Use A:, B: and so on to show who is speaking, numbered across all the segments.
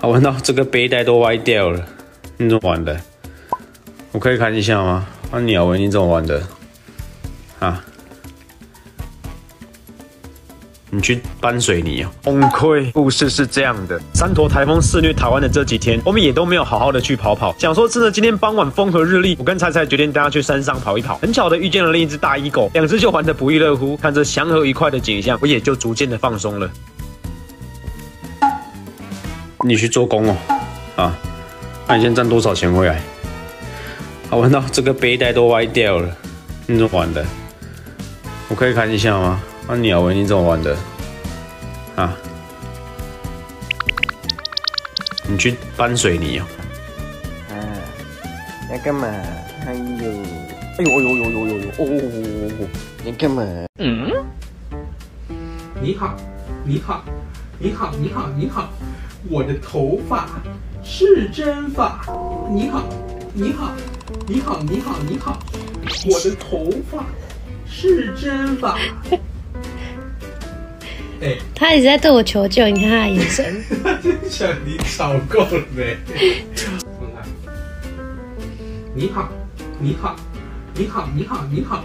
A: 啊，玩到这个背带都歪掉了，你怎么玩的？我可以看一下吗？啊，鸟维，你怎么玩的？啊？你去搬水泥啊？崩溃！故事是这样的：三坨台风肆虐台湾的这几天，我们也都没有好好的去跑跑。想说趁着，今天傍晚风和日丽，我跟菜菜决定带他去山上跑一跑。很巧的遇见了另一只大衣狗，两只就玩得不亦乐乎。看着祥和愉快的景象，我也就逐渐的放松了。你去做工哦，啊？那你先赚多少钱回来？啊，玩到这个背带都歪掉了，你怎么玩的？我可以看一下吗？那鸟文，你怎么玩的？啊？你去搬水泥哦。
B: 啊？要干嘛？哎呦！哎呦呦呦呦呦呦！哦！你干嘛？嗯？
C: 你好，你好，你好，你好，你好！我的头发是真发。你好，你好，你好，你好，你好！我的头发是真发。
D: 哎他一直在对我求救，你看他的眼神。
C: 想 你吵够了没？你好，你好，你好，你好，你好，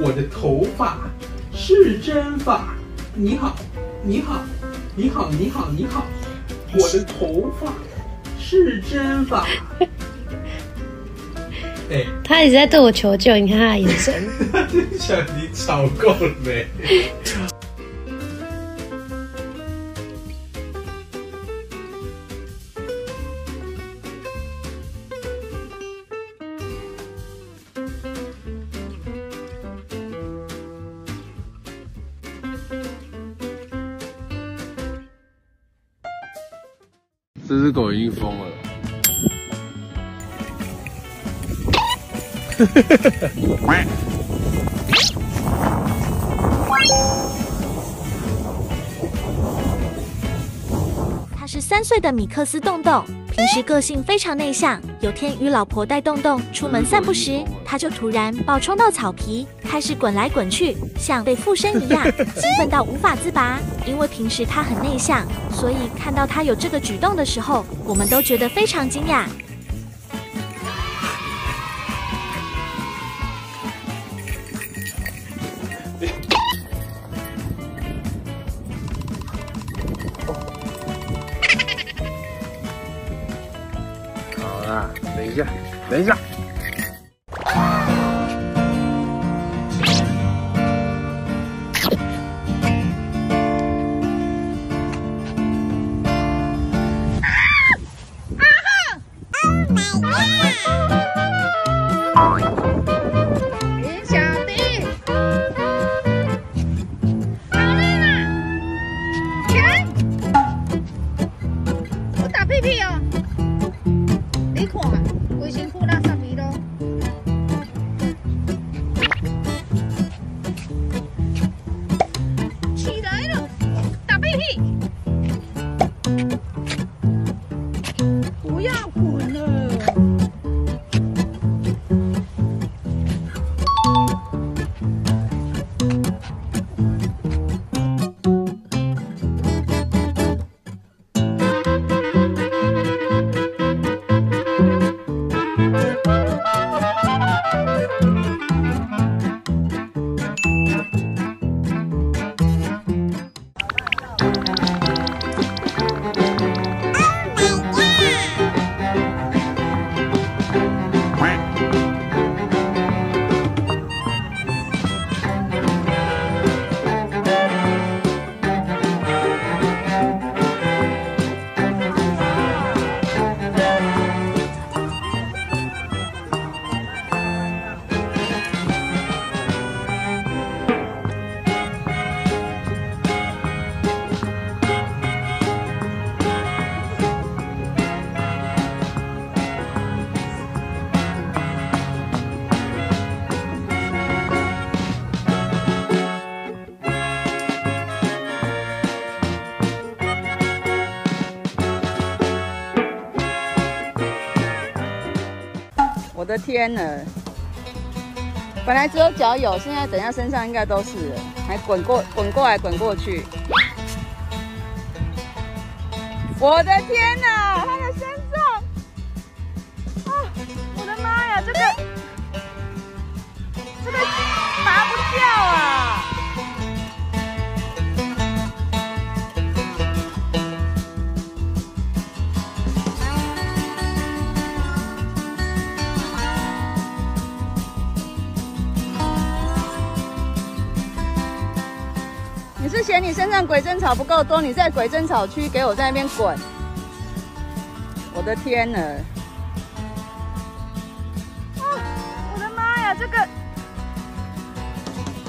C: 我的头发是真发。你好，你好，你好，你好，你好，我的头发是真发。
D: 哎，他一直在对我求救，你看他的眼神。
C: 想你吵够了没？
E: 这只狗已经疯了。
F: 是三岁的米克斯洞洞，平时个性非常内向。有天与老婆带洞洞出门散步时，他就突然暴冲到草皮，开始滚来滚去，像被附身一样，兴奋到无法自拔。因为平时他很内向，所以看到他有这个举动的时候，我们都觉得非常惊讶。
E: 等一下，等一下。Yeah.
G: 我的天呐！本来只有脚有，现在等下身上应该都是了，还滚过滚过来滚过去。我的天呐！嫌你身上鬼针草不够多，你在鬼针草区给我在那边滚！我的天呐！我的妈呀，这个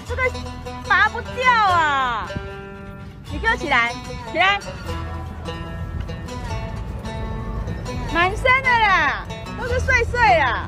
G: 这个拔不掉啊！你给我起来，起来！满身的啦，都是碎碎
D: 啊。